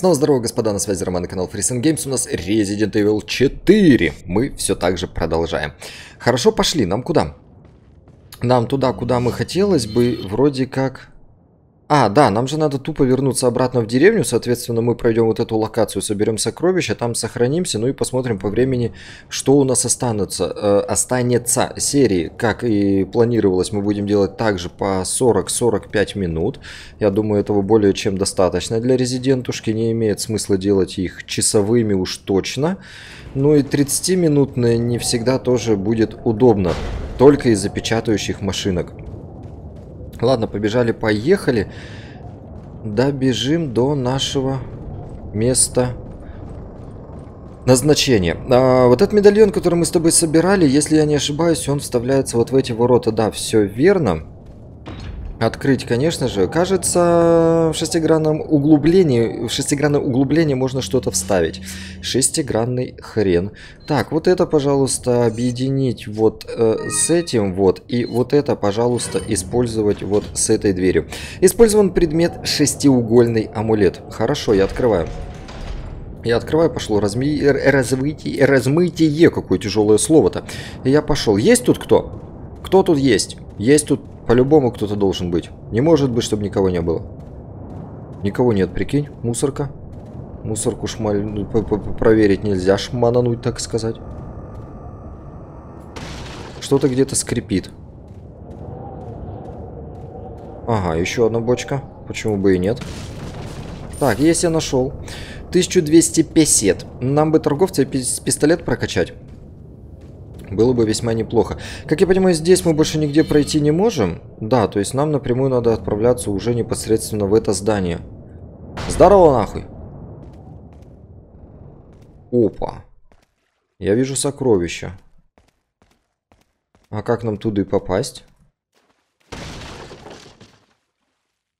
Снова здорово, господа, на связи Роман и канал Freezen Games. У нас Resident Evil 4. Мы все так же продолжаем. Хорошо, пошли. Нам куда? Нам туда, куда мы хотелось бы, вроде как... А, да, нам же надо тупо вернуться обратно в деревню, соответственно, мы пройдем вот эту локацию, соберем сокровища, там сохранимся, ну и посмотрим по времени, что у нас останется. Э, останется серии, как и планировалось, мы будем делать также по 40-45 минут. Я думаю, этого более чем достаточно для резидентушки, не имеет смысла делать их часовыми уж точно. Ну и 30-минутные не всегда тоже будет удобно, только из-за печатающих машинок. Ладно, побежали, поехали. Добежим до нашего места назначения. А, вот этот медальон, который мы с тобой собирали, если я не ошибаюсь, он вставляется вот в эти ворота. Да, все верно. Открыть, конечно же. Кажется, в шестигранном углублении, в шестигранное углубление можно что-то вставить. Шестигранный хрен. Так, вот это, пожалуйста, объединить вот э, с этим вот. И вот это, пожалуйста, использовать вот с этой дверью. Использован предмет шестиугольный амулет. Хорошо, я открываю. Я открываю, пошло разми... размытие, размытие, какое тяжелое слово-то. Я пошел. Есть тут кто? Кто тут есть? Есть тут по-любому кто-то должен быть. Не может быть, чтобы никого не было. Никого нет, прикинь. Мусорка. Мусорку шмаль... Ну, проверить нельзя, шманануть, так сказать. Что-то где-то скрипит. Ага, еще одна бочка. Почему бы и нет? Так, есть я нашел. 1250. Нам бы торговца пистолет прокачать. Было бы весьма неплохо. Как я понимаю, здесь мы больше нигде пройти не можем. Да, то есть нам напрямую надо отправляться уже непосредственно в это здание. Здорово нахуй. Опа. Я вижу сокровища. А как нам туда и попасть?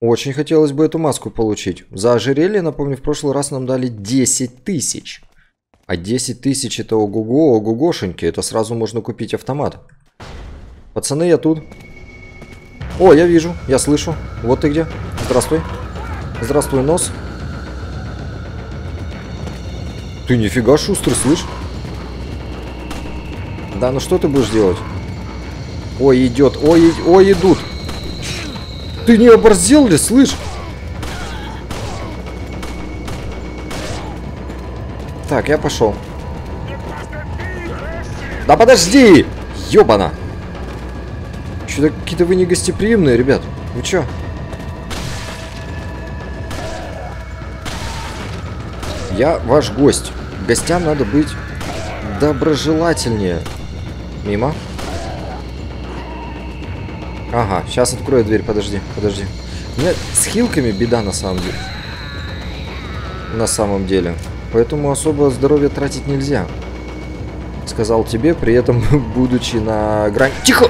Очень хотелось бы эту маску получить. За ожерелье, напомню, в прошлый раз нам дали 10 тысяч. А 10 тысяч это ого-го, ого-гошеньки. Это сразу можно купить автомат. Пацаны, я тут. О, я вижу, я слышу. Вот ты где. Здравствуй. Здравствуй, нос. Ты нифига шустрый, слышь? Да, ну что ты будешь делать? Ой, идет. Ой, ой, идут. Ты не оборзел ли, слышь? Так, я пошел. Да подожди! Ёбана! Что-то какие-то вы негостеприимные, ребят. Вы чё? Я ваш гость. Гостям надо быть доброжелательнее. Мимо. Ага, сейчас открою дверь, подожди, подожди. У меня с хилками беда на самом деле. На самом деле. Поэтому особо здоровье тратить нельзя. Сказал тебе, при этом будучи на грани... Тихо!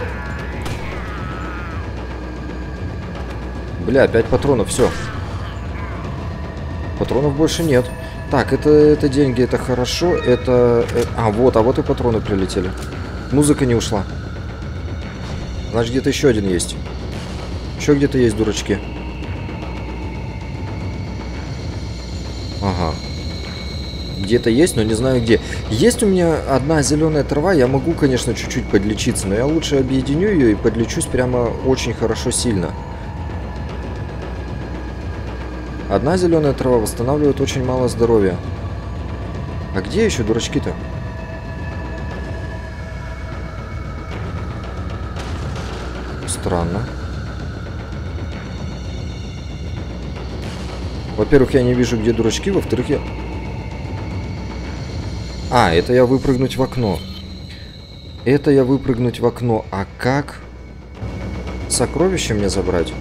Бля, опять патронов, все. Патронов больше нет. Так, это, это деньги, это хорошо, это, это... А, вот, а вот и патроны прилетели. Музыка не ушла. Значит, где-то еще один есть. Еще где-то есть, дурачки. Ага где-то есть, но не знаю где. Есть у меня одна зеленая трава, я могу, конечно, чуть-чуть подлечиться, но я лучше объединю ее и подлечусь прямо очень хорошо сильно. Одна зеленая трава восстанавливает очень мало здоровья. А где еще дурачки-то? Странно. Во-первых, я не вижу, где дурачки. Во-вторых, я а, это я выпрыгнуть в окно. Это я выпрыгнуть в окно. А как? Сокровище мне забрать?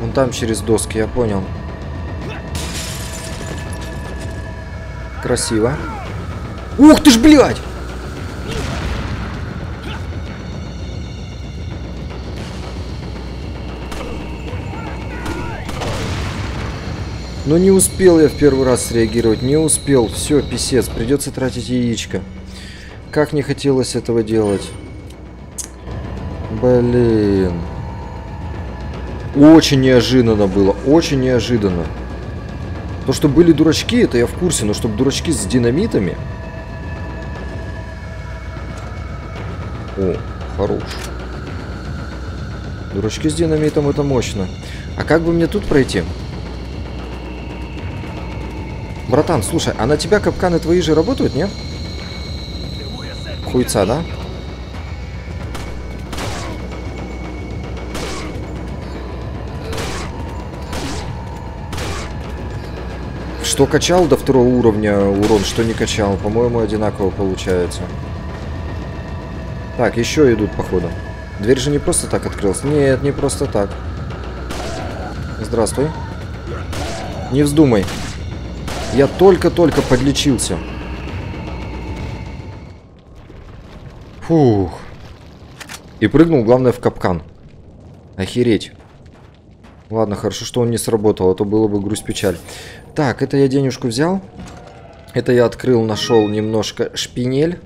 Вон там через доски, я понял. Красиво. Ух ты ж, блядь! Но не успел я в первый раз среагировать, не успел. Все, писец, придется тратить яичко. Как не хотелось этого делать. Блин. Очень неожиданно было, очень неожиданно. То, что были дурачки, это я в курсе, но чтобы дурачки с динамитами... О, хорош. Дурачки с динамитом это мощно. А как бы мне тут пройти? Братан, слушай, а на тебя капканы твои же работают, нет? Хуйца, да? Что качал до второго уровня урон, что не качал. По-моему, одинаково получается. Так, еще идут, походу. Дверь же не просто так открылась. Нет, не просто так. Здравствуй. Не вздумай. Я только-только подлечился. Фух. И прыгнул, главное, в капкан. Охереть. Ладно, хорошо, что он не сработал, а то было бы грусть-печаль. Так, это я денежку взял. Это я открыл, нашел немножко шпинель.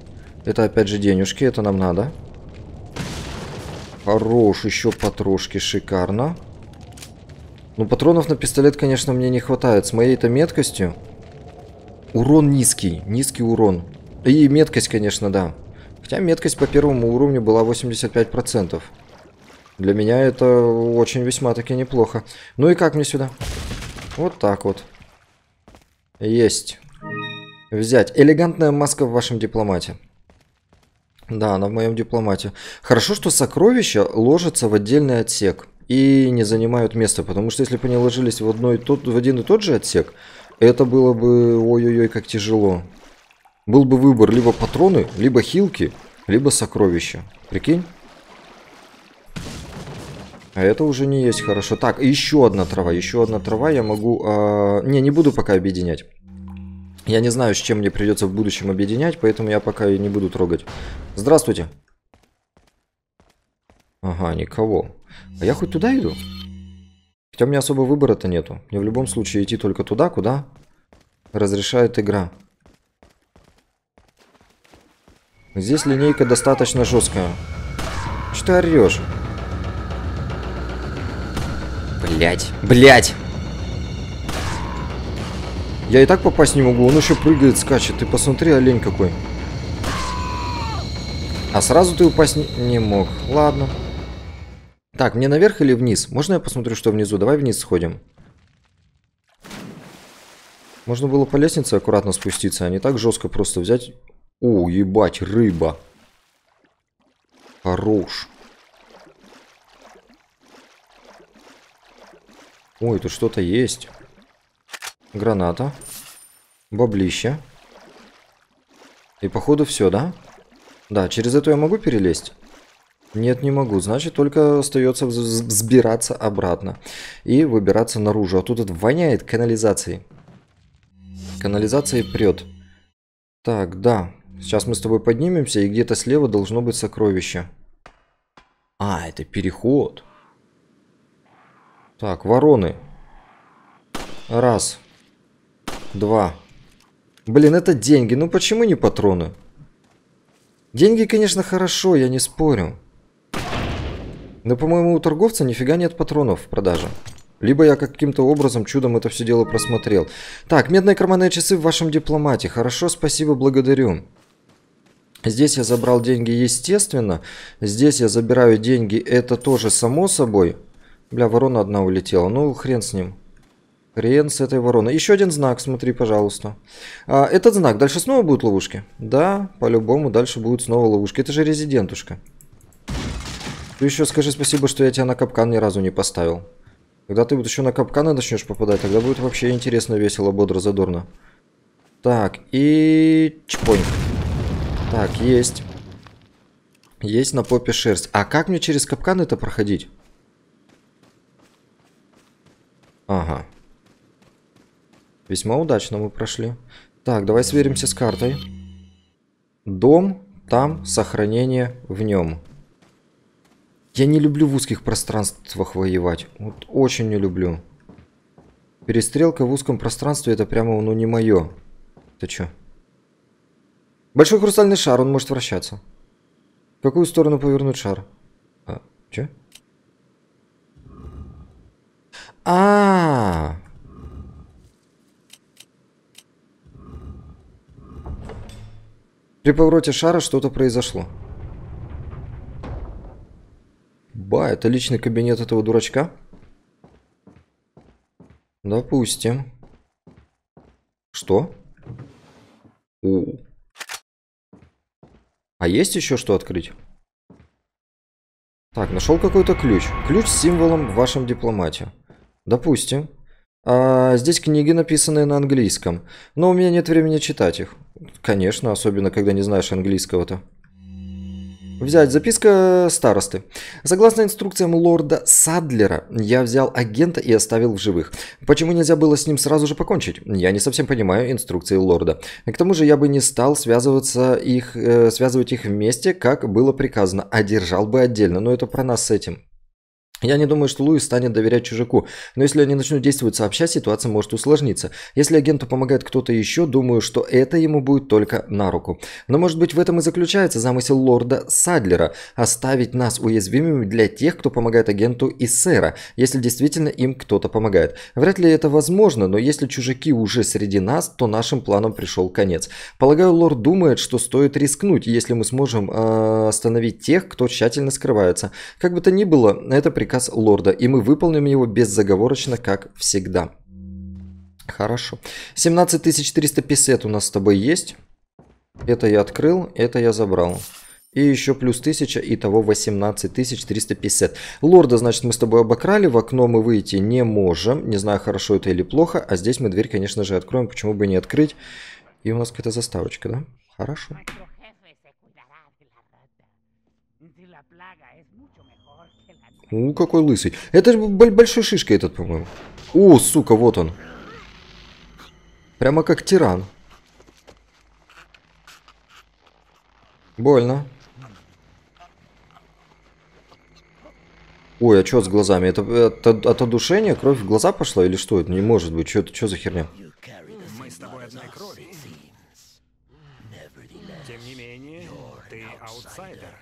Это опять же денежки, это нам надо. Хорош, еще потрошки, шикарно. Ну, патронов на пистолет, конечно, мне не хватает. С моей-то меткостью... Урон низкий, низкий урон. И меткость, конечно, да. Хотя меткость по первому уровню была 85%. Для меня это очень весьма-таки неплохо. Ну и как мне сюда? Вот так вот. Есть. Взять. Элегантная маска в вашем дипломате. Да, она в моем дипломате. Хорошо, что сокровища ложатся в отдельный отсек и не занимают места, потому что если бы они ложились в, одной, тот, в один и тот же отсек, это было бы ой-ой-ой как тяжело. Был бы выбор либо патроны, либо хилки, либо сокровища. Прикинь? А это уже не есть хорошо. Так, еще одна трава, еще одна трава. Я могу... Э... Не, не буду пока объединять. Я не знаю, с чем мне придется в будущем объединять, поэтому я пока и не буду трогать. Здравствуйте. Ага, никого. А я хоть туда иду? Хотя у меня особо выбора-то нету. Мне в любом случае идти только туда, куда разрешает игра. Здесь линейка достаточно жесткая. Что ты орешь? Блять, блять. Я и так попасть не могу, он еще прыгает, скачет. Ты посмотри, олень какой. А сразу ты упасть не, не мог. Ладно. Так, мне наверх или вниз? Можно я посмотрю, что внизу? Давай вниз сходим. Можно было по лестнице аккуратно спуститься, а не так жестко просто взять. О, ебать, рыба. Хорош. Ой, тут что-то есть. Граната. Баблище. И походу все, да? Да, через эту я могу перелезть? Нет, не могу. Значит, только остается взбираться обратно. И выбираться наружу. А тут это воняет канализацией. Канализацией прет. Так, да. Сейчас мы с тобой поднимемся, и где-то слева должно быть сокровище. А, это переход. Так, вороны. Раз. Два. Блин, это деньги. Ну почему не патроны? Деньги, конечно, хорошо, я не спорю. Но, по-моему, у торговца нифига нет патронов в продаже. Либо я каким-то образом чудом это все дело просмотрел. Так, медные карманные часы в вашем дипломате. Хорошо, спасибо, благодарю. Здесь я забрал деньги, естественно. Здесь я забираю деньги, это тоже само собой. Бля, ворона одна улетела. Ну, хрен с ним. Хрен с этой вороной. Еще один знак, смотри, пожалуйста. А, этот знак. Дальше снова будут ловушки? Да, по-любому, дальше будут снова ловушки. Это же резидентушка. Ты еще скажи спасибо, что я тебя на капкан ни разу не поставил. Когда ты вот еще на капканы начнешь попадать, тогда будет вообще интересно, весело, бодро, задорно. Так, и... Чпонь. Так, есть. Есть на попе шерсть. А как мне через капкан это проходить? Ага. Весьма удачно мы прошли. Так, давай сверимся с картой. Дом, там, сохранение в нем. Я не люблю в узких пространствах воевать. Вот очень не люблю. Перестрелка в узком пространстве это прямо, ну, не мое. Ты чё? Большой хрустальный шар, он может вращаться. В какую сторону повернуть шар? А, Че? А, -а, а При повороте шара что-то произошло. Ба, это личный кабинет этого дурачка? Допустим. Что? У. А есть еще что открыть? Так, нашел какой-то ключ. Ключ с символом в вашем дипломате. Допустим. А, здесь книги, написанные на английском. Но у меня нет времени читать их. Конечно, особенно когда не знаешь английского-то. Взять записка старосты. Согласно инструкциям лорда Садлера, я взял агента и оставил в живых. Почему нельзя было с ним сразу же покончить? Я не совсем понимаю инструкции лорда. К тому же я бы не стал связываться их, э, связывать их вместе, как было приказано, а держал бы отдельно. Но это про нас с этим. Я не думаю, что Луис станет доверять чужаку, но если они начнут действовать сообща, ситуация может усложниться. Если агенту помогает кто-то еще, думаю, что это ему будет только на руку. Но может быть в этом и заключается замысел лорда Садлера – оставить нас уязвимыми для тех, кто помогает агенту и сэра, если действительно им кто-то помогает. Вряд ли это возможно, но если чужаки уже среди нас, то нашим планам пришел конец. Полагаю, лорд думает, что стоит рискнуть, если мы сможем э, остановить тех, кто тщательно скрывается. Как бы то ни было, это приказ приказ лорда, и мы выполним его беззаговорочно, как всегда. Хорошо. 17350 у нас с тобой есть. Это я открыл, это я забрал. И еще плюс 1000, итого 18350. Лорда, значит, мы с тобой обокрали, в окно мы выйти не можем. Не знаю, хорошо это или плохо. А здесь мы дверь, конечно же, откроем, почему бы не открыть. И у нас какая-то заставочка, да? Хорошо. У, какой лысый. Это же большой шишка этот, по-моему. О, сука, вот он. Прямо как тиран. Больно. Ой, а что с глазами? Это, это от одушения кровь в глаза пошла или что? Это не может быть. Что это что за херня? Мы с тобой одной крови. Тем не менее, ты аутсайдер.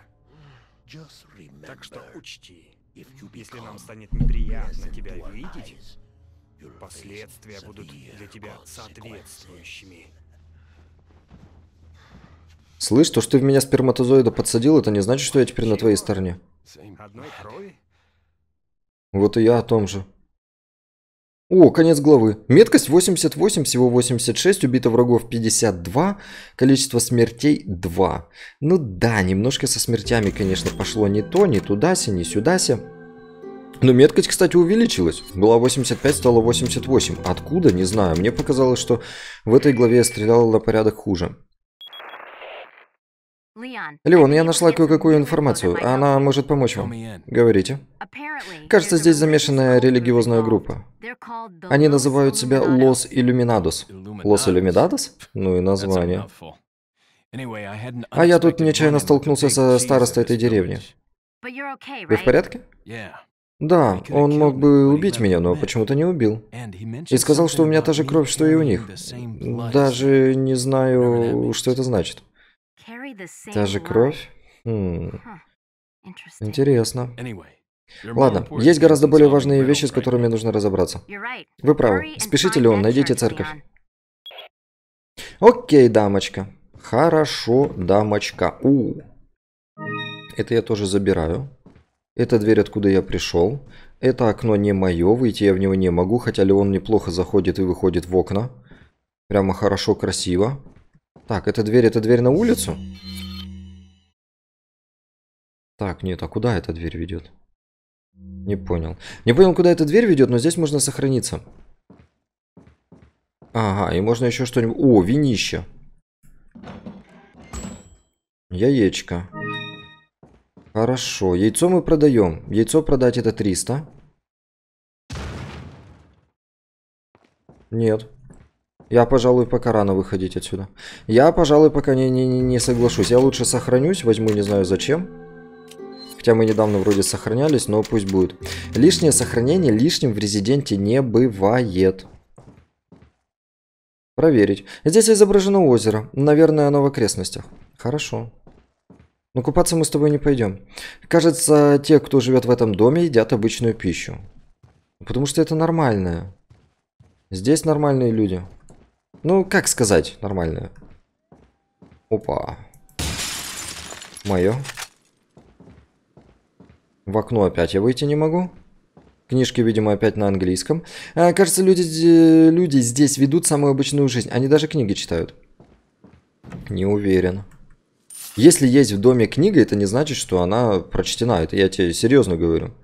Так что учти, если нам станет неприятно тебя видеть, последствия будут для тебя соответствующими. Слышь, то, что ты в меня сперматозоида подсадил, это не значит, что я теперь на твоей стороне. Одной крови? Вот и я о том же. О, конец главы. Меткость 88, всего 86, убито врагов 52, количество смертей 2. Ну да, немножко со смертями, конечно, пошло не то, не туда-се, не сюда-се. Но меткость, кстати, увеличилась. Была 85, стала 88. Откуда? Не знаю. Мне показалось, что в этой главе я стрелял на порядок хуже. Леон, я нашла кое-какую информацию. Она может помочь вам. Говорите. Кажется, здесь замешанная религиозная группа. Они называют себя Лос Иллюминадос. Лос Иллюминадос? Ну и название. А я тут нечаянно столкнулся со старостой этой деревни. Вы в порядке? Да, он мог бы убить меня, но почему-то не убил. И сказал, что у меня та же кровь, что и у них. Даже не знаю, что это значит. Та же кровь? Хм. Интересно. Ладно, есть гораздо более важные вещи, с которыми нужно разобраться. Вы правы. Спешите, Леон, найдите церковь. Окей, дамочка. Хорошо, дамочка. У. Это я тоже забираю. Это дверь, откуда я пришел. Это окно не мое, выйти я в него не могу, хотя Леон неплохо заходит и выходит в окна. Прямо хорошо, красиво. Так, эта дверь, это дверь на улицу? Так, нет, а куда эта дверь ведет? Не понял. Не понял, куда эта дверь ведет, но здесь можно сохраниться. Ага, и можно еще что-нибудь... О, винище. Яичко. Хорошо, яйцо мы продаем. Яйцо продать это 300. Нет. Я, пожалуй, пока рано выходить отсюда. Я, пожалуй, пока не, не, не соглашусь. Я лучше сохранюсь, возьму не знаю зачем. Хотя мы недавно вроде сохранялись, но пусть будет. Лишнее сохранение лишним в резиденте не бывает. Проверить. Здесь изображено озеро. Наверное, оно в окрестностях. Хорошо. Но купаться мы с тобой не пойдем. Кажется, те, кто живет в этом доме, едят обычную пищу. Потому что это нормальное. Здесь нормальные люди. Ну, как сказать нормальные? Опа. Мое. В окно опять я выйти не могу. Книжки, видимо, опять на английском. А, кажется, люди, люди здесь ведут самую обычную жизнь. Они даже книги читают. Не уверен. Если есть в доме книга, это не значит, что она прочтена. Это я тебе серьезно говорю.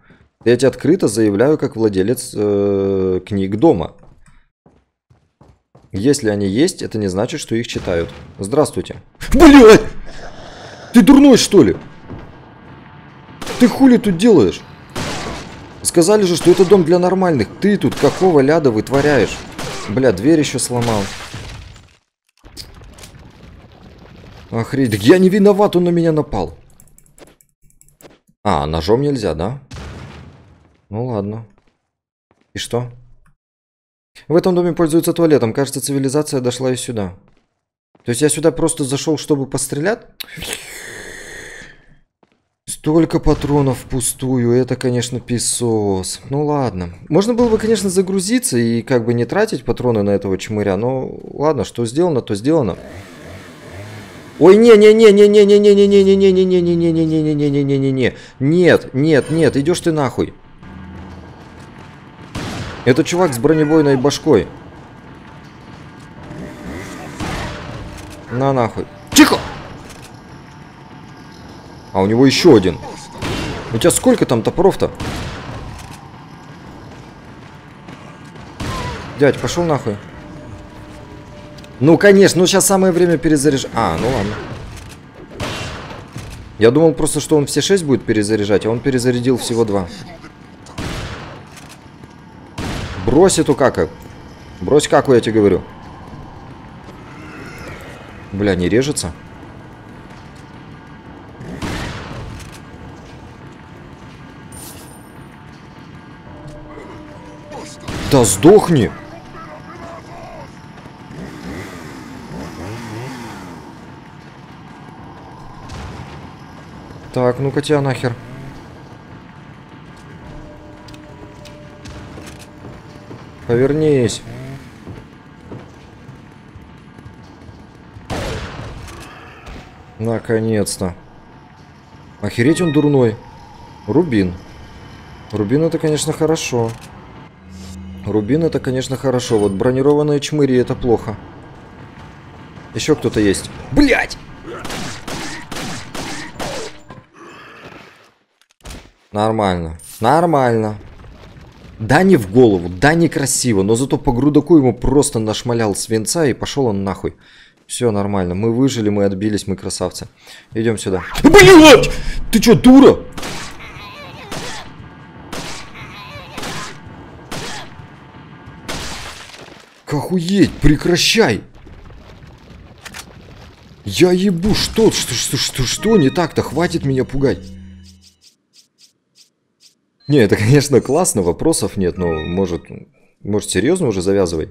Я тебе открыто заявляю, как владелец э, книг дома. Если они есть, это не значит, что их читают. Здравствуйте. Блять! Ты дурной, что ли? Ты хули тут делаешь? Сказали же, что это дом для нормальных. Ты тут какого ляда вытворяешь? Бля, дверь еще сломал. Охренеть. Я не виноват, он на меня напал. А, ножом нельзя, да? Ну ладно. И что? В этом доме пользуются туалетом. Кажется, цивилизация дошла и сюда. То есть я сюда просто зашел, чтобы пострелять? Столько патронов впустую, это, конечно, писос. Ну ладно. Можно было бы, конечно, загрузиться и как бы не тратить патроны на этого чмыря, но ладно, что сделано, то сделано. Ой, не-не-не-не-не-не-не-не-не-не-не-не-не-не-не-не-не-не-не-не. Нет, нет, нет, идешь ты нахуй. Это чувак с бронебойной башкой. На нахуй. Тихо! А у него еще один. У тебя сколько там топоров-то? Дядь, пошел нахуй. Ну, конечно, ну сейчас самое время перезаряжать. А, ну ладно. Я думал просто, что он все шесть будет перезаряжать, а он перезарядил всего два. Брось эту каку. Брось каку, я тебе говорю. Бля, не режется? Да сдохни! Так, ну-ка тебя нахер. Повернись. Наконец-то. Охереть он дурной. Рубин. Рубин это, конечно, хорошо. Рубин это, конечно, хорошо. Вот бронированные чмыри это плохо. Еще кто-то есть. Блять! Нормально. Нормально. Да не в голову, да некрасиво, но зато по грудаку ему просто нашмалял свинца и пошел он нахуй. Все нормально, мы выжили, мы отбились, мы красавцы. Идем сюда. Блять! Ты что, дура? Охуеть, прекращай! Я ебу, что, что, что, что, что не так-то? Хватит меня пугать. Не, это, конечно, классно, вопросов нет, но может, может серьезно уже завязывай.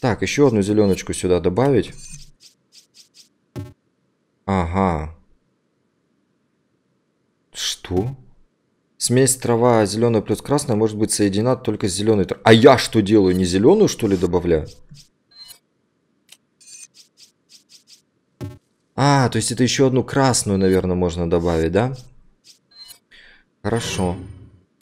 Так, еще одну зеленочку сюда добавить. Ага. Что? Смесь трава зеленая плюс красная может быть соединена только с зеленой травой. А я что делаю? Не зеленую, что ли, добавляю? А, то есть это еще одну красную, наверное, можно добавить, да? Хорошо.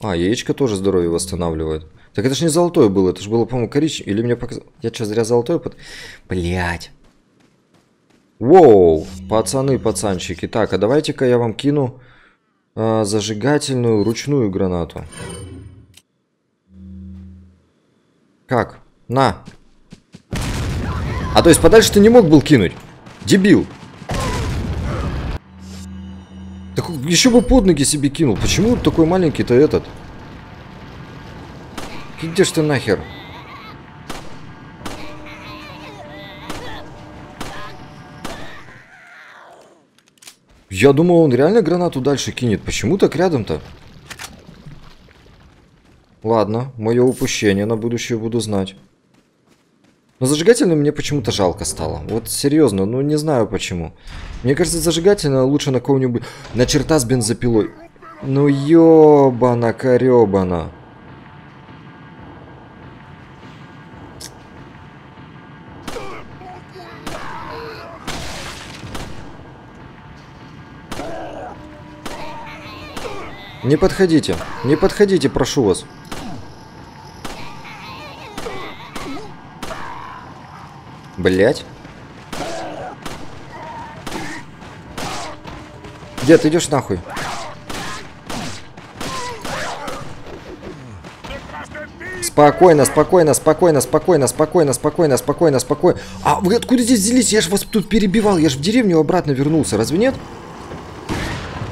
А, яичко тоже здоровье восстанавливает. Так это же не золотое было, это же было, по-моему, коричневое. Или мне показалось... Я что, зря золотое под... Блять. Воу, пацаны, пацанчики. Так, а давайте-ка я вам кину э, зажигательную ручную гранату. Как? На. А то есть подальше ты не мог был кинуть? Дебил. Так еще бы под ноги себе кинул. Почему такой маленький-то этот? Где ж ты нахер? Я думал, он реально гранату дальше кинет. Почему так рядом-то? Ладно, мое упущение на будущее буду знать. Но зажигательную мне почему-то жалко стало. Вот серьезно, ну не знаю почему. Мне кажется, зажигательно лучше на кого-нибудь... На черта с бензопилой. Ну ёбана корёбана. Не подходите, не подходите, прошу вас. Блять. Где ты идешь нахуй? Спокойно, спокойно, спокойно, спокойно, спокойно, спокойно, спокойно, спокойно. А вы откуда здесь взялись? Я же вас тут перебивал. Я же в деревню обратно вернулся. Разве нет?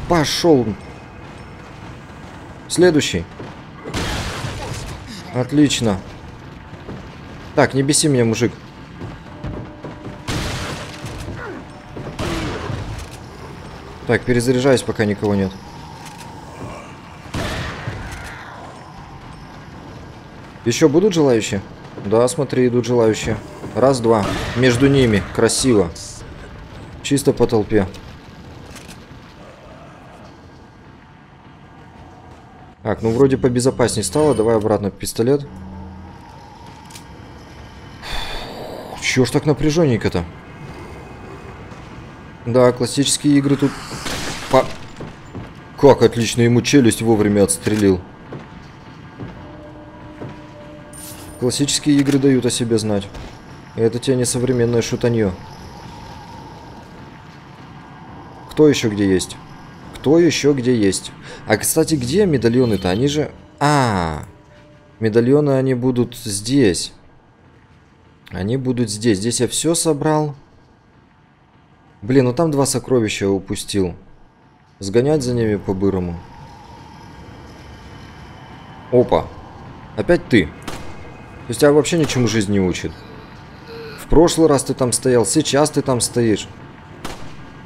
Пошел. Следующий. Отлично. Так, не беси меня, мужик. Так, перезаряжаюсь, пока никого нет. Еще будут желающие? Да, смотри, идут желающие. Раз, два. Между ними. Красиво. Чисто по толпе. Так, ну вроде побезопаснее стало. Давай обратно пистолет. Чё ж так напряженненько-то? Да, классические игры тут... По... Как отлично, ему челюсть вовремя отстрелил. Классические игры дают о себе знать. Это тебе не современное шутанье. Кто еще где есть? Кто еще где есть? А, кстати, где медальоны-то? Они же... А, -а, а, медальоны они будут здесь. Они будут здесь. Здесь я все собрал. Блин, ну там два сокровища упустил. Сгонять за ними по-бырому. Опа. Опять ты. То есть тебя вообще ничему жизнь не учит. В прошлый раз ты там стоял, сейчас ты там стоишь.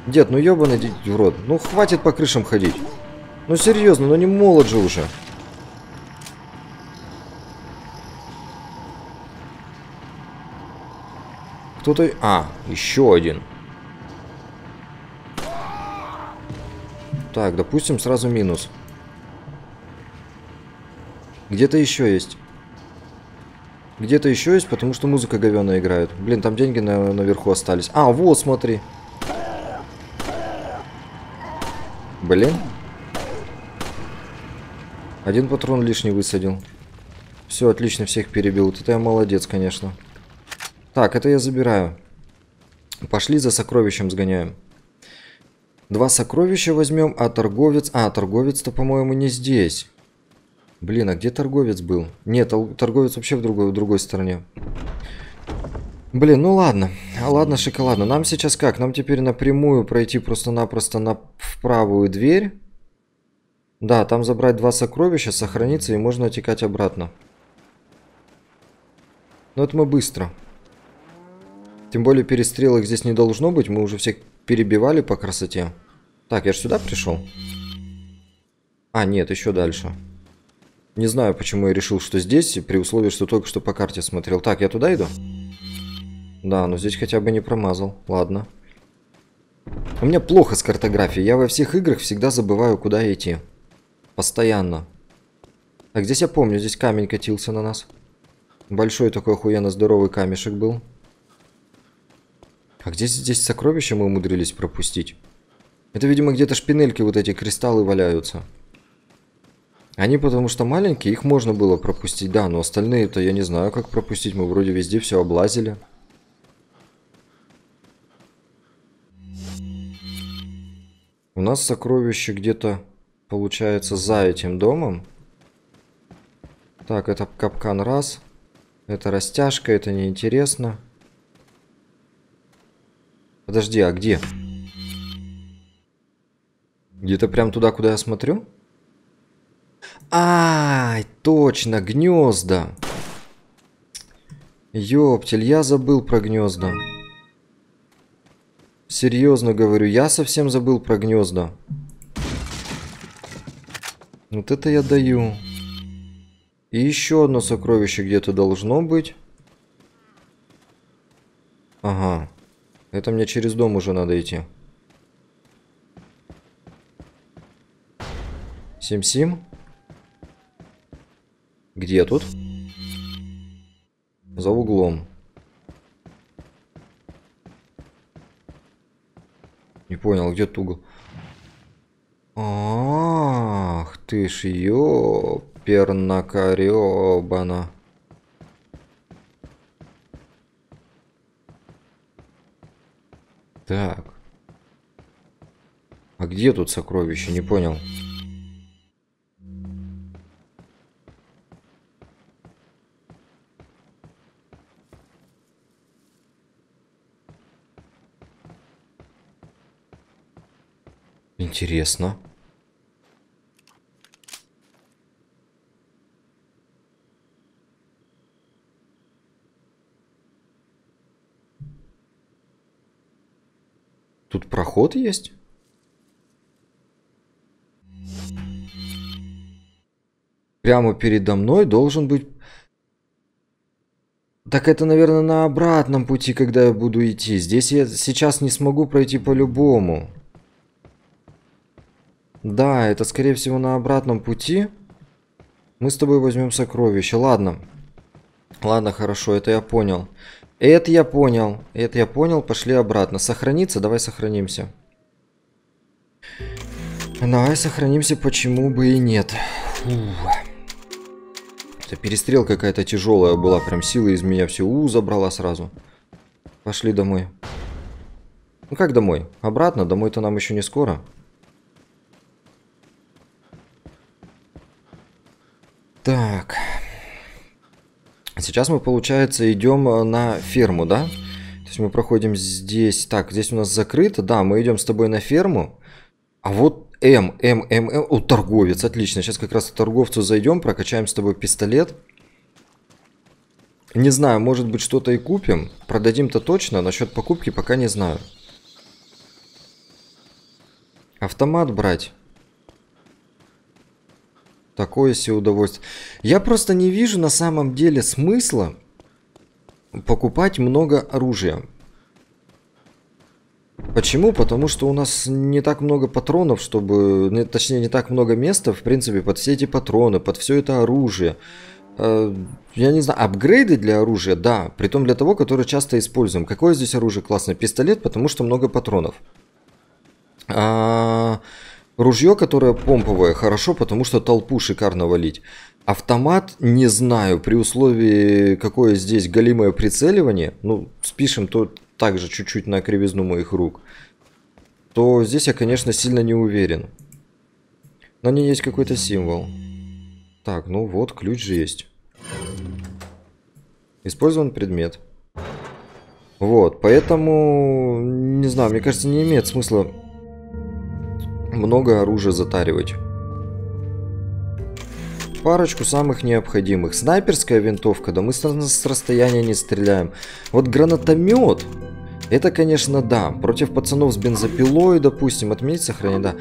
Дед, ну ебаный в рот. Ну хватит по крышам ходить. Ну серьезно, ну не молод же уже. Кто-то... А, еще один. Так, допустим, сразу минус. Где-то еще есть. Где-то еще есть, потому что музыка говёная играет. Блин, там деньги на, наверху остались. А, вот, смотри. Блин. Один патрон лишний высадил. Все, отлично, всех перебил. Вот это я молодец, конечно. Так, это я забираю. Пошли за сокровищем сгоняем. Два сокровища возьмем, а торговец... А, торговец-то, по-моему, не здесь. Блин, а где торговец был? Нет, торговец вообще в другой, в другой стороне. Блин, ну ладно. А ладно, шоколадно. Нам сейчас как? Нам теперь напрямую пройти просто-напросто на... в правую дверь. Да, там забрать два сокровища, сохраниться и можно отекать обратно. Но это мы быстро. Тем более перестрелок здесь не должно быть. Мы уже всех перебивали по красоте. Так, я же сюда пришел. А, нет, еще дальше. Не знаю, почему я решил, что здесь, при условии, что только что по карте смотрел. Так, я туда иду? Да, но здесь хотя бы не промазал. Ладно. У меня плохо с картографией. Я во всех играх всегда забываю, куда идти. Постоянно. Так, здесь я помню, здесь камень катился на нас. Большой такой охуенно здоровый камешек был. А где здесь сокровища мы умудрились пропустить? Это, видимо, где-то шпинельки, вот эти кристаллы валяются. Они потому что маленькие, их можно было пропустить, да, но остальные-то я не знаю, как пропустить. Мы вроде везде все облазили. У нас сокровище где-то получается за этим домом. Так, это капкан раз. Это растяжка, это неинтересно. Подожди, а где? Где-то прям туда, куда я смотрю? Ай, точно, гнезда. Ёптель, я забыл про гнезда. Серьезно говорю, я совсем забыл про гнезда. Вот это я даю. И еще одно сокровище где-то должно быть. Ага. Это мне через дом уже надо идти. Сим-сим. Где тут? За углом. Не понял, где тут угол? Ах ты ж ёпернакарёбана. Так. А где тут сокровище? Не понял. Интересно. Тут проход есть? Прямо передо мной должен быть... Так это, наверное, на обратном пути, когда я буду идти. Здесь я сейчас не смогу пройти по-любому. Да, это, скорее всего, на обратном пути. Мы с тобой возьмем сокровище. Ладно. Ладно, хорошо, это я понял. Это я понял. Это я понял. Пошли обратно. Сохраниться? Давай сохранимся. Давай сохранимся, почему бы и нет. Фу. Это перестрел какая-то тяжелая была. Прям сила из меня все у забрала сразу. Пошли домой. Ну как домой? Обратно? Домой-то нам еще не скоро. Так. Сейчас мы, получается, идем э, на ферму, да? То есть мы проходим здесь. Так, здесь у нас закрыто. Да, мы идем с тобой на ферму. А вот М, М, М, М. О, торговец, отлично. Сейчас как раз к торговцу зайдем, прокачаем с тобой пистолет. Не знаю, может быть что-то и купим. Продадим-то точно, насчет покупки пока не знаю. Автомат брать. Такое себе удовольствие. Я просто не вижу на самом деле смысла покупать много оружия. Почему? Потому что у нас не так много патронов, чтобы... Точнее, не так много места, в принципе, под все эти патроны, под все это оружие. Э, я не знаю, апгрейды для оружия, да. Притом для того, которое часто используем. Какое здесь оружие классное? Пистолет, потому что много патронов. А, Ружье, которое помповое, хорошо, потому что толпу шикарно валить. Автомат, не знаю, при условии, какое здесь голимое прицеливание, ну, спишем то также чуть-чуть на кривизну моих рук, то здесь я, конечно, сильно не уверен. На ней есть какой-то символ. Так, ну вот, ключ же есть. Использован предмет. Вот, поэтому, не знаю, мне кажется, не имеет смысла много оружия затаривать. Парочку самых необходимых. Снайперская винтовка, да мы с расстояния не стреляем. Вот гранатомет, это, конечно, да. Против пацанов с бензопилой, допустим, отметить сохранить, да.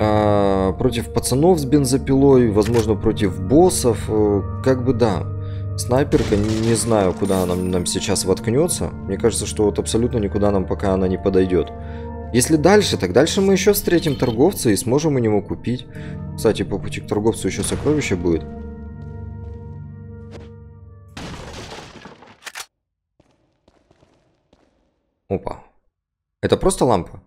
А, против пацанов с бензопилой, возможно, против боссов, э, как бы да. Снайперка, не знаю, куда она нам сейчас воткнется. Мне кажется, что вот абсолютно никуда нам пока она не подойдет. Если дальше, так дальше мы еще встретим торговца и сможем у него купить. Кстати, по пути к торговцу еще сокровище будет. Опа. Это просто лампа?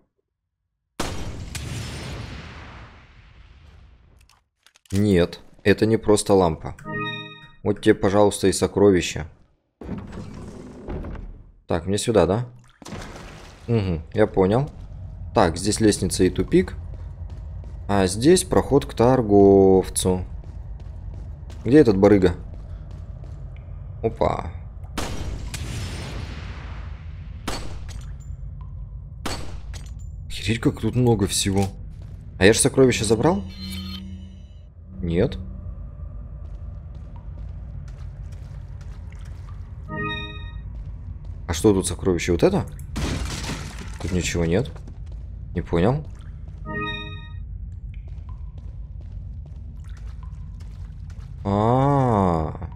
Нет, это не просто лампа. Вот тебе, пожалуйста, и сокровища. Так, мне сюда, да? Угу, я понял. Так, здесь лестница и тупик. А здесь проход к торговцу. Где этот барыга? Опа. Хереть, как тут много всего. А я же сокровища забрал? Нет. А что тут сокровище? Вот это? Тут ничего нет. Не понял. А, -а, а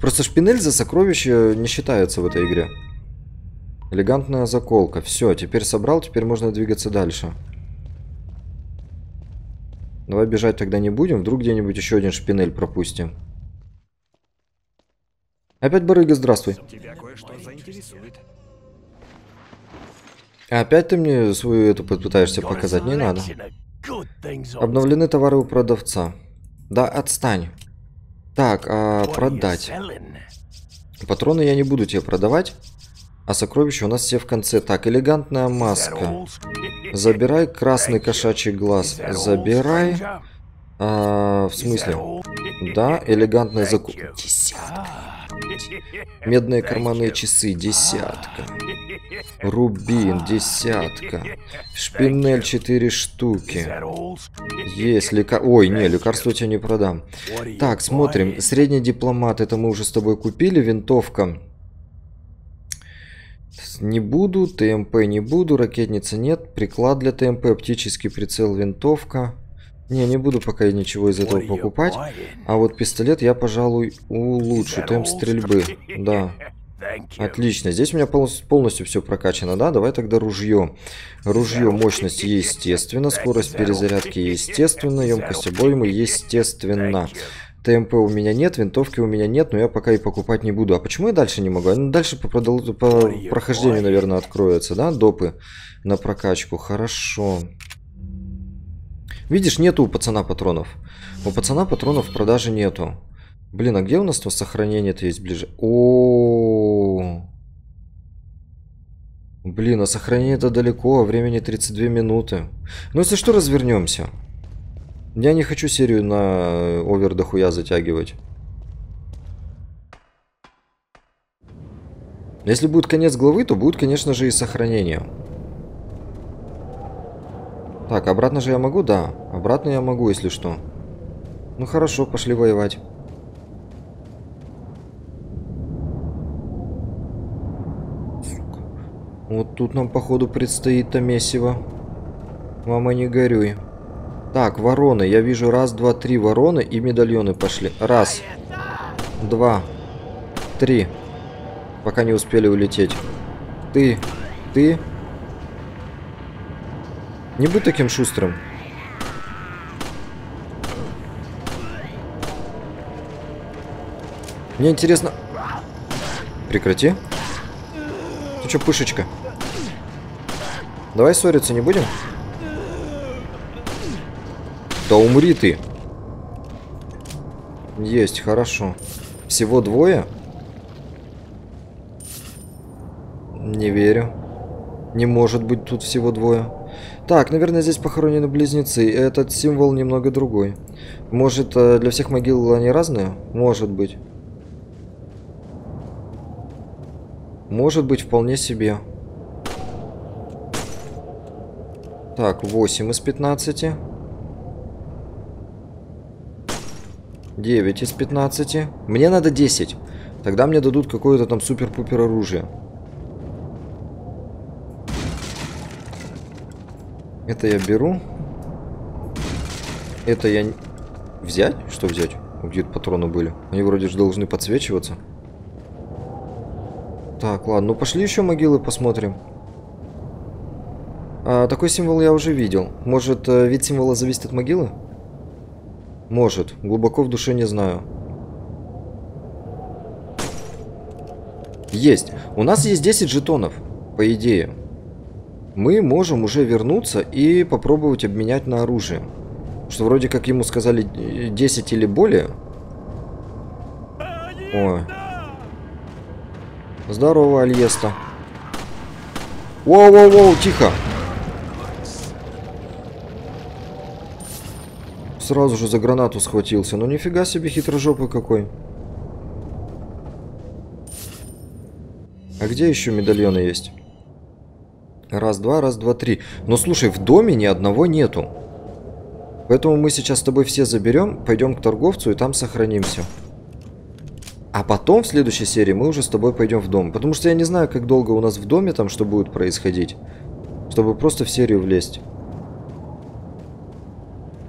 Просто шпинель за сокровище не считается в этой игре. Элегантная заколка. Все, теперь собрал, теперь можно двигаться дальше. Давай бежать тогда не будем, вдруг где-нибудь еще один шпинель пропустим. Опять барыга, здравствуй. Тебя кое-что заинтересует. Опять ты мне свою эту пытаешься показать? Не надо. Обновлены товары у продавца. Да, отстань. Так, а продать. Патроны я не буду тебе продавать. А сокровища у нас все в конце. Так, элегантная маска. Забирай красный кошачий глаз. Забирай. А, в смысле? Да, элегантная закупка. Медные карманные часы, десятка. Рубин, десятка. Шпинель, четыре штуки. Есть лекар... Ой, не, лекарство тебе не продам. Так, смотрим. Средний дипломат, это мы уже с тобой купили. Винтовка. Не буду, ТМП не буду, ракетница нет, приклад для ТМП, оптический прицел, винтовка. Не, не буду пока ничего из этого покупать. А вот пистолет я, пожалуй, улучшу. Темп стрельбы. Да. Отлично. Здесь у меня полностью, полностью все прокачано, да? Давай тогда ружье. Ружье мощность естественно, скорость перезарядки естественно, емкость обоймы естественно. ТМП у меня нет, винтовки у меня нет, но я пока и покупать не буду. А почему я дальше не могу? Дальше по, продол... по прохождению, наверное, откроется, да? Допы на прокачку. Хорошо. Видишь, нету у пацана патронов. У пацана патронов в продаже нету. Блин, а где у нас то сохранение-то есть ближе? О, -о, О. Блин, а сохранение это далеко, а времени 32 минуты. Ну, если что, развернемся. Я не хочу серию на овер дохуя затягивать. Если будет конец главы, то будет, конечно же, и сохранение. Так, обратно же я могу? Да. Обратно я могу, если что. Ну хорошо, пошли воевать. Вот тут нам, походу, предстоит-то. Мама, не горюй. Так, вороны. Я вижу раз, два, три вороны и медальоны пошли. Раз. Два. Три. Пока не успели улететь. Ты. Ты. Не будь таким шустрым. Мне интересно... Прекрати. Ты что, пышечка? Давай ссориться не будем? Да умри ты. Есть, хорошо. Всего двое? Не верю. Не может быть тут всего двое. Так, наверное, здесь похоронены близнецы. Этот символ немного другой. Может, э, для всех могил они разные? Может быть. Может быть, вполне себе. Так, 8 из 15. 9 из 15. Мне надо 10. Тогда мне дадут какое-то там супер-пупер оружие. Это я беру. Это я... Взять? Что взять? Где патроны были? Они вроде же должны подсвечиваться. Так, ладно. Ну пошли еще могилы посмотрим. А, такой символ я уже видел. Может, э, вид символа зависит от могилы? Может. Глубоко в душе не знаю. Есть. У нас есть 10 жетонов, по идее мы можем уже вернуться и попробовать обменять на оружие. Что вроде как ему сказали 10 или более. Ой. Здорово, Альеста. Воу-воу-воу, тихо. Сразу же за гранату схватился. Ну нифига себе хитрожопый какой. А где еще медальоны есть? Раз, два, раз, два, три. Но слушай, в доме ни одного нету. Поэтому мы сейчас с тобой все заберем, пойдем к торговцу и там сохранимся. А потом в следующей серии мы уже с тобой пойдем в дом. Потому что я не знаю, как долго у нас в доме там что будет происходить. Чтобы просто в серию влезть.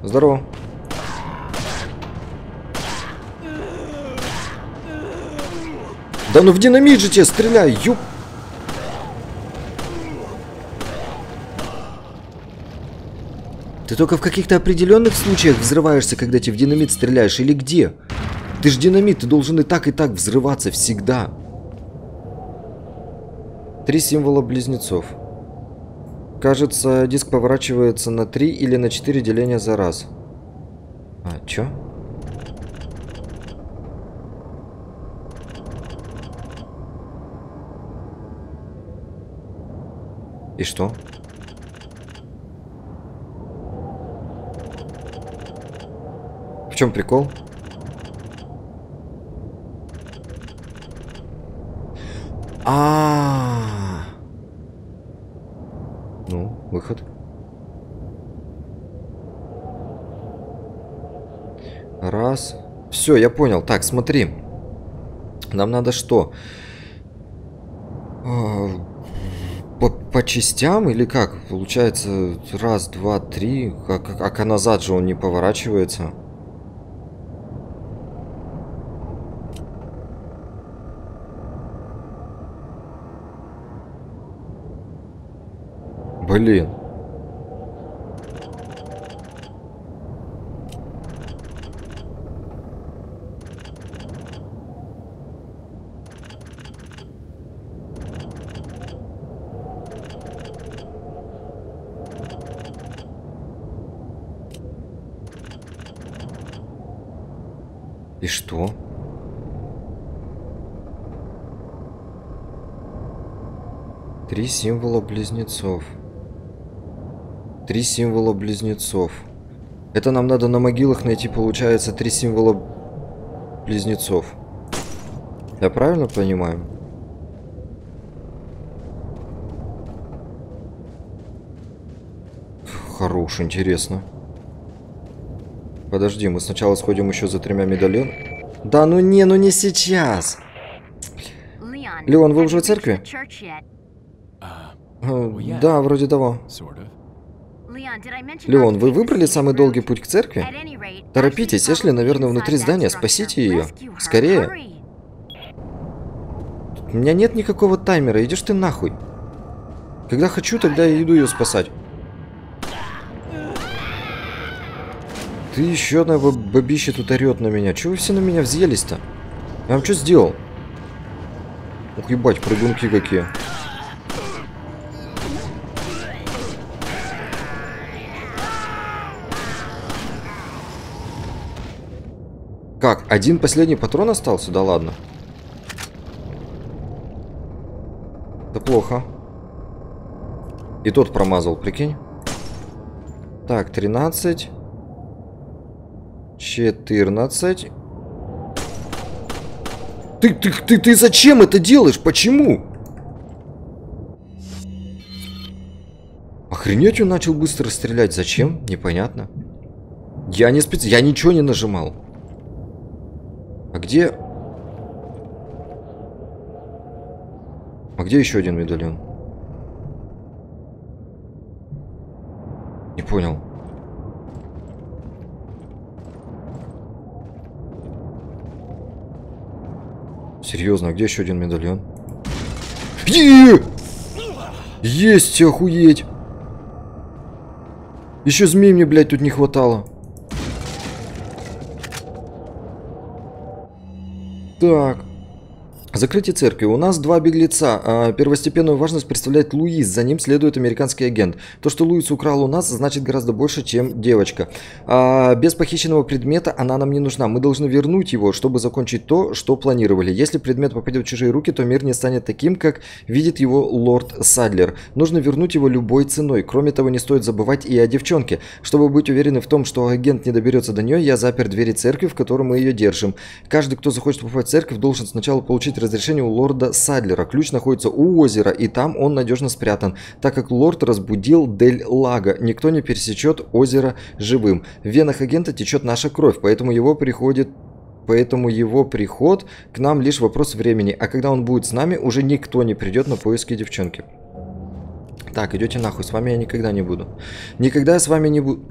Здорово. Да ну в динамит же тебе стреляй, ёп. Ты только в каких-то определенных случаях взрываешься, когда тебе в динамит стреляешь, или где? Ты же динамит, ты должен и так, и так взрываться всегда. Три символа близнецов. Кажется, диск поворачивается на 3 или на 4 деления за раз. А, чё? И что? В чем прикол? А, -а, а Ну, выход. Раз. Все, я понял. Так, смотри. Нам надо что? По, частям или как? Получается, раз, два, три. А, а назад же он не поворачивается. Блин. И что? Три символа близнецов. Три символа близнецов. Это нам надо на могилах найти, получается, три символа близнецов. Я правильно понимаю? Хорош, интересно. Подожди, мы сначала сходим еще за тремя медальонами. Да ну не, ну не сейчас. Леон, вы уже в церкви? Uh, да, вроде того. Леон, вы выбрали самый долгий путь к церкви? Торопитесь, Эшли, наверное, внутри здания. Спасите ее. Скорее. У меня нет никакого таймера. Идешь ты нахуй. Когда хочу, тогда я иду ее спасать. Ты еще одна бабища тут орет на меня. Чего вы все на меня взъелись-то? Я вам что сделал? Ух, ебать, прыгунки какие. Один последний патрон остался? Да ладно. Это плохо. И тот промазал, прикинь. Так, 13. 14. Ты, ты, ты, ты зачем это делаешь? Почему? Охренеть он начал быстро стрелять. Зачем? Непонятно. Я не спец... Я ничего не нажимал. А где... А где еще один медальон? Не понял. Серьезно, а где еще один медальон? Е Есть, охуеть! Еще змей мне, блядь, тут не хватало. Так. Закрытие церкви. У нас два беглеца. А, первостепенную важность представляет Луис. За ним следует американский агент. То, что Луис украл у нас, значит гораздо больше, чем девочка. А, без похищенного предмета она нам не нужна. Мы должны вернуть его, чтобы закончить то, что планировали. Если предмет попадет в чужие руки, то мир не станет таким, как видит его лорд Садлер. Нужно вернуть его любой ценой. Кроме того, не стоит забывать и о девчонке. Чтобы быть уверены в том, что агент не доберется до нее, я запер двери церкви, в которой мы ее держим. Каждый, кто захочет попасть в церковь, должен сначала получить разрешение у лорда Садлера. Ключ находится у озера, и там он надежно спрятан, так как лорд разбудил Дель Лага. Никто не пересечет озеро живым. В венах агента течет наша кровь, поэтому его приходит поэтому его приход к нам лишь вопрос времени, а когда он будет с нами, уже никто не придет на поиски девчонки. Так, идете нахуй, с вами я никогда не буду. Никогда я с вами не буду...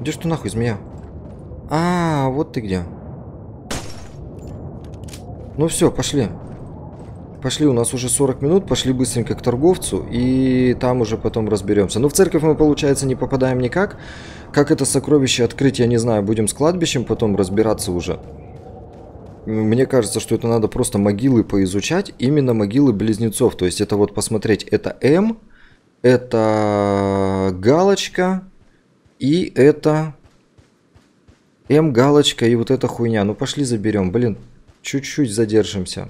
Идешь ты нахуй, змея? А, вот ты где. Ну все, пошли. Пошли, у нас уже 40 минут, пошли быстренько к торговцу, и там уже потом разберемся. Но в церковь мы, получается, не попадаем никак. Как это сокровище открыть, я не знаю, будем с кладбищем потом разбираться уже. Мне кажется, что это надо просто могилы поизучать, именно могилы близнецов. То есть это вот посмотреть, это М, это галочка, и это М галочка, и вот эта хуйня. Ну пошли заберем, блин, чуть-чуть задержимся.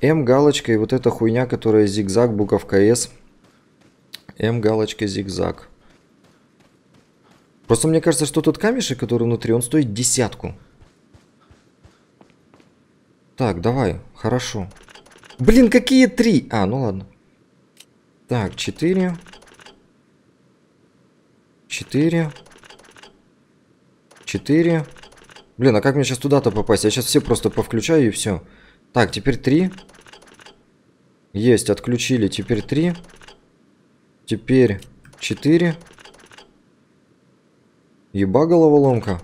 М галочка и вот эта хуйня, которая зигзаг, буковка С. М галочка зигзаг. Просто мне кажется, что тот камешек, который внутри, он стоит десятку. Так, давай, хорошо. Блин, какие три? А, ну ладно. Так, четыре. Четыре. Четыре. Блин, а как мне сейчас туда-то попасть? Я сейчас все просто повключаю и все. Так, теперь три. Есть, отключили. Теперь три. Теперь четыре. Еба головоломка.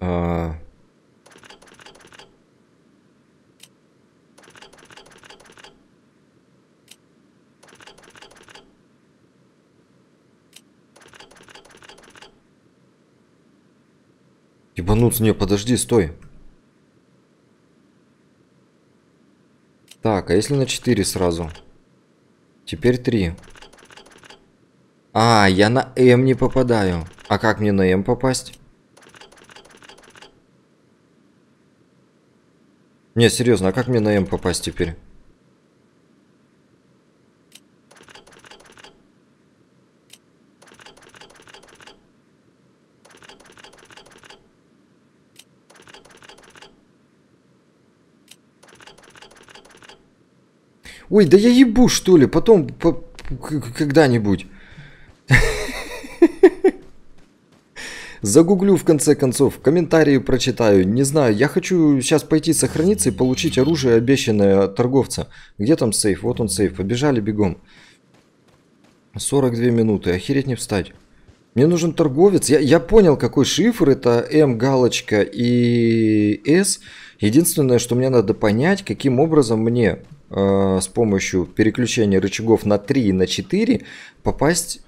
А... Ебануться, не, подожди, стой. Так, а если на 4 сразу? Теперь 3. А, я на М не попадаю. А как мне на М попасть? Не, серьезно, а как мне на М попасть теперь? Ой, да я ебу, что ли, потом, по, когда-нибудь. Загуглю в конце концов, комментарии прочитаю. Не знаю, я хочу сейчас пойти сохраниться и получить оружие, обещанное от торговца. Где там сейф? Вот он сейф. Побежали бегом. 42 минуты. Охереть не встать. Мне нужен торговец. Я, я понял, какой шифр. Это М галочка и С. Единственное, что мне надо понять, каким образом мне с помощью переключения рычагов на 3 и на 4 попасть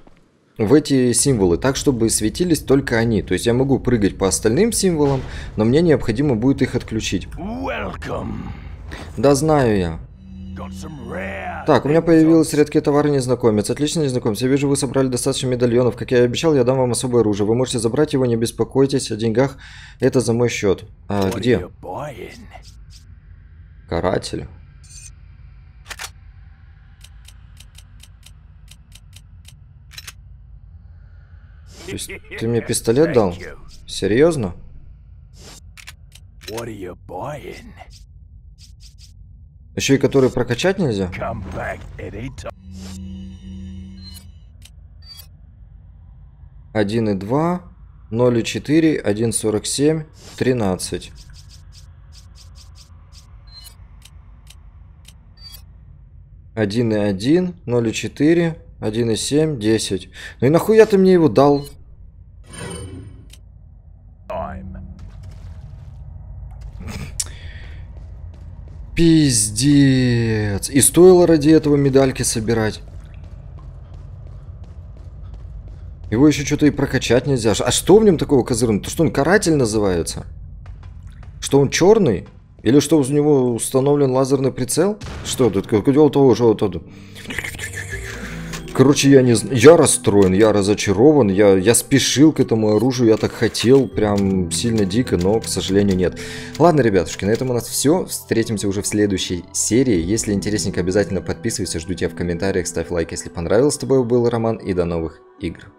в эти символы, так чтобы светились только они. То есть я могу прыгать по остальным символам, но мне необходимо будет их отключить. Welcome. Да знаю я. Так, у меня появились редкие товары незнакомец. Отлично, незнакомец. Я вижу, вы собрали достаточно медальонов. Как я и обещал, я дам вам особое оружие. Вы можете забрать его, не беспокойтесь о деньгах. Это за мой счет. А где? Каратель. То есть ты мне пистолет дал? Серьезно? Еще и который прокачать нельзя? Один и два, ноль и четыре, один сорок семь, тринадцать. Один и один, ноль и четыре, один и семь, десять. Ну и нахуя ты мне его дал? Пиздец. И стоило ради этого медальки собирать. Его еще что-то и прокачать нельзя. А что в нем такого козырного? То что он каратель называется? Что он черный? Или что у него установлен лазерный прицел? Что тут? Как у того, что тут? Короче, я не знаю. Я расстроен, я разочарован. Я, я спешил к этому оружию, я так хотел, прям сильно дико, но, к сожалению, нет. Ладно, ребятушки, на этом у нас все. Встретимся уже в следующей серии. Если интересненько, обязательно подписывайся, жду тебя в комментариях, ставь лайк, если понравился тобой был Роман, и до новых игр.